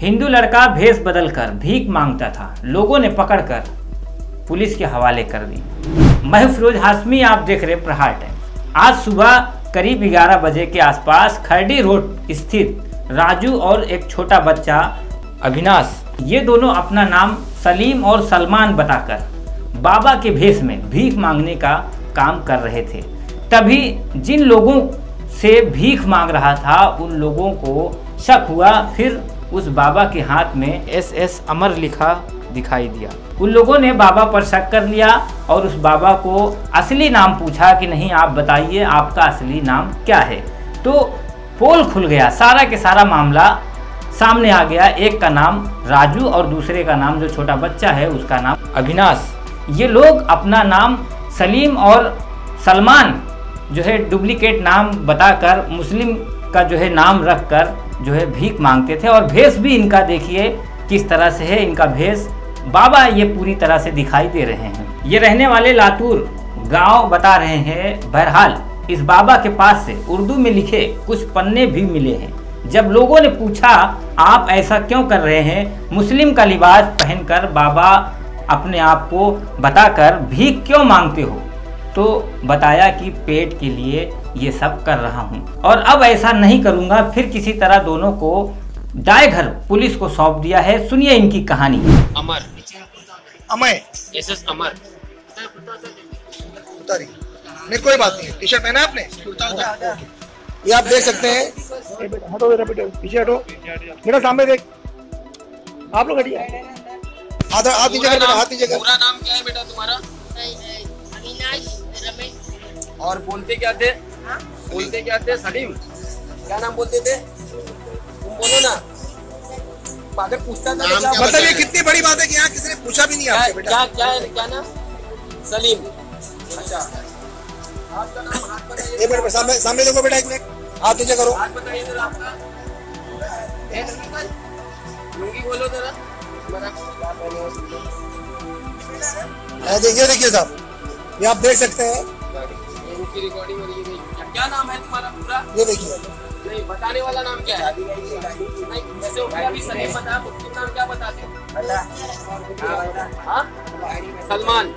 हिंदू लड़का भेष बदलकर भीख माँगता था। लोगों ने पकड़कर पुलिस के हवाले कर दी। मैं फिरोज हाशमी आप देख रहे प्रहार टाइम। आज सुबह करीब 11 बजे के आसपास खरडी रोड स्थित राजू और एक छोटा बच्चा अविनाश, ये दोनों अपना नाम सलीम और सलमान बताकर बाबा के भेष में भीख मांगने का काम कर रहे थे। तभी जिन लोगों से भीख मांग रहा था, उन लोगों को शक हुआ, फिर उस बाबा के हाथ में एस एस अमर लिखा दिखाई दिया। उन लोगों ने बाबा पर शक कर लिया और उस बाबा को असली नाम पूछा कि नहीं, आप बताइए आपका असली नाम क्या है? तो पोल खुल गया। सारा के सारा मामला सामने आ गया। एक का नाम राजू और दूसरे का नाम, जो छोटा बच्चा है, उसका नाम अविनाश। ये लोग अपना नाम सलीम और सलमान जो है डुप्लीकेट नाम बताकर, मुस्लिम का जो है नाम रखकर जो है भीख मांगते थे और भेष भी इनका देखिए किस तरह से है, इनका भेष बाबा ये पूरी तरह से दिखाई दे रहे हैं। ये रहने वाले लातूर गाँव बता रहे हैं, बहरहाल इस बाबा के पास से उर्दू में लिखे कुछ पन्ने भी मिले हैं। जब लोगों ने पूछा, आप ऐसा क्यों कर रहे हैं? मुस्लिम का लिबास पहनकर बाबा अपने आप को बताकर, भीख क्यों मांगते हो? तो बताया कि पेट के लिए ये सब कर रहा हूँ। और अब ऐसा नहीं करूँगा फिर किसी तरह दोनों को डाय घर पुलिस को सौंप दिया है। सुनिए इनकी कहानी। अमर। अमय। अमर उतारी। नहीं कोई बात नहीं। टी शर्ट पहना आपने? ये आप देख सकते हैं। हटो बेटा पीछे हटो। बेटा सामने देख। आप लोग हटिए। हाथ हाथ नीचे कर बेटा हाथ नीचे कर। पूरा नाम क्या है बेटा तुम्हारा? अविनाश। और बोलते क्या थे? बोलते क्या थे सलीम? क्या नाम बोलते थे? तुम बोलो ना। अगर पूछता था तो क्या क्या मतलब ये कितनी बड़ी बात है कि यहाँ किसी ने पूछा भी नहीं आपसे बेटा। क्या क्या है क्या नाम? सलीम। अच्छा। आपका नाम हाथ बताइए एक मिनट सामने सामने देखो बेटा एक मिनट। हाथ नीचे करो। हाथ बताइए जरा आपका। लुंगी बोलो जरा। हो देखिए देखिए साहब। ये आप देख सकते हैं। इनकी रिकॉर्डिंग क्या नाम है तुम्हारा पूरा? ये देखिए। नहीं बताने वाला नाम क्या है? नहीं जैसे अभी बताया मुस्लिम नाम क्या बताते हाँ? सलमान।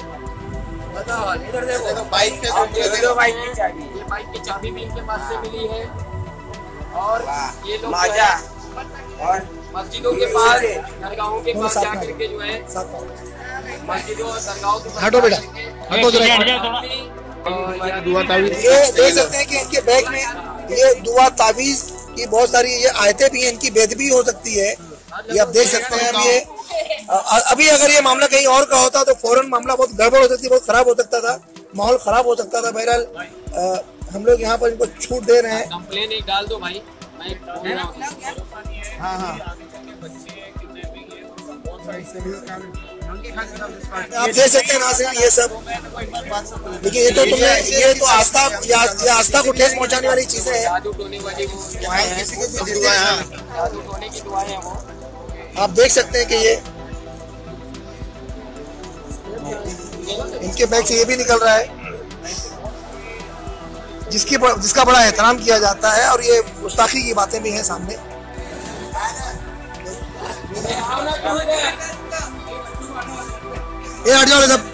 बताओ इधर देखो। बाइक हो बाइक की चाबी। ये बाइक की चाबी भी इनके पास से मिली है। और ये लोग और मस्जिदों के पास दरगाहों के पास जाकर के जो है मस्जिदों और दरगाहों के पास हटो करके हटो जरा। दुआ तावीज। ये देख सकते हैं कि इनके बैग में ये दुआ तावीज की बहुत सारी ये आयतें भी हैं इनकी बेद भी हो सकती है। ये आप देख सकते हैं अब ये अभी अगर ये मामला कहीं और का होता तो फ़ौरन मामला बहुत गड़बड़ हो सकती बहुत खराब हो सकता था माहौल खराब हो सकता था बहरहाल। हम लोग यहाँ पर इनको छूट दे रहे हैं। कंप्लेन एक डाल दो भाई। रहा हूँ। हाँ। हाँ आप देख सकते हैं नाज़रीन ये सब। देखिए ये तो तुम्हें, ये तो आस्था, ये आस्था को ठेस पहुँचाने वाली चीज़ें हैं। आप देख सकते हैं कि ये इनके बैग से ये भी निकल रहा है। जिसकी जिसका बड़ा एहतराम किया जाता है और ये गुस्ताखी की बातें भी हैं सामने। ये हट जाओ सब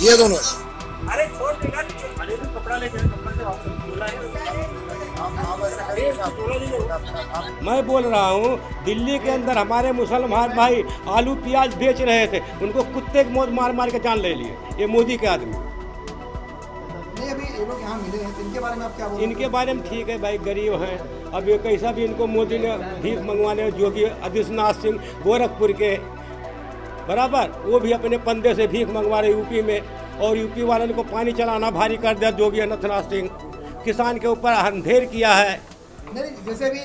ये दोनों अरे छोड़ देगा अरे तो कपड़ा लेके मैं बोल रहा हूँ दिल्ली के अंदर हमारे मुसलमान भाई आलू प्याज बेच रहे थे उनको कुत्ते के मौत मार मार के जान ले लिए ये मोदी के आदमी। नहीं अभी ये लोग यहाँ मिले हैं इनके बारे में आप क्या बोल इनके बारे में ठीक है भाई गरीब हैं। अब ये कैसा भी इनको मोदी ने भीख मंगवाने जोगी आदित्यनाथ सिंह गोरखपुर के बराबर? वो भी अपने पंदे से भीख मंगवा रहे यूपी में और यूपी वाले को पानी चलाना भारी कर दिया जोगी अनंतनाथ सिंह। किसान के ऊपर अंधेर किया है। नहीं जैसे भी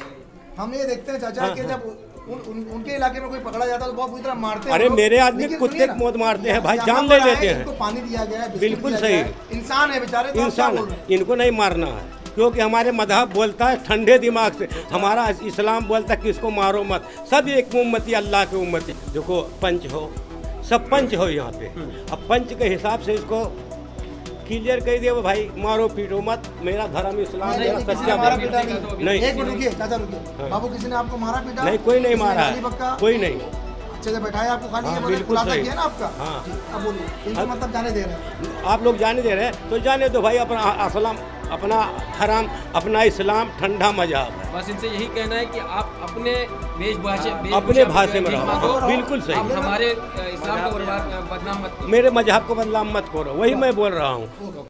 हम ये देखते हैं चाचा कि जब उन, उन, उनके इलाके में कोई पकड़ा जाता है तो बहुत बुरी तरह मारते हैं अरे मेरे आदमी कुत्ते मौत मारते हैं भाई, जान ले लेते हैं। पानी दिया गया है बिल्कुल सही। इंसान है बेचारे तो इंसान हैं? इनको नहीं मारना है। क्योंकि हमारे मज़हब बोलता है ठंडे दिमाग से। हमारा इस्लाम बोलता है कि इसको मारो मत। सब एक उम्मती अल्लाह की उम्मती। देखो पंच हो। सब पंच हो यहाँ पे। अब पंच के हिसाब से इसको क्लियर कह दिया वो भाई मारो पीटो मत। मेरा धर्म इस्लाम नहीं, मेरा सच्चा नहीं। एक मिनट रुकिए चाचा रुकिए। हाँ। बाबू किसी ने आपको मारा पीटा? नहीं कोई नहीं मारा। है कोई नहीं। अच्छे से बैठाया आपको खाली हाँ, बिल्कुल सही। किया ना आपका? हाँ। अब बोलिए अब- मतलब जाने दे रहे हैं। आप लोग जाने दे रहे हैं तो जाने दो भाई अपना असलम। अपना हराम अपना इस्लाम ठंडा मज़हब है। बस इनसे यही कहना है कि आप अपने वेशभूषा अपने भाषा में रहो। बिल्कुल सही। हमारे इस्लाम को बदनाम मत मेरे मज़हब को बदनाम मत करो वही मैं बोल रहा हूँ।